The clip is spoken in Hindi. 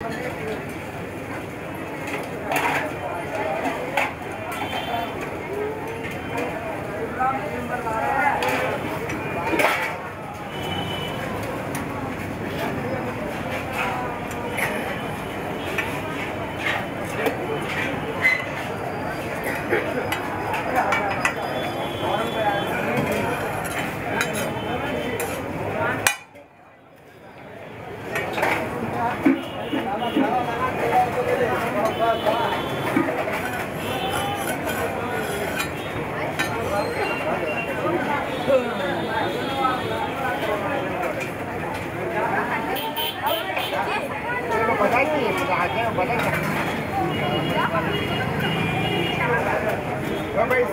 Thank you. 我没事。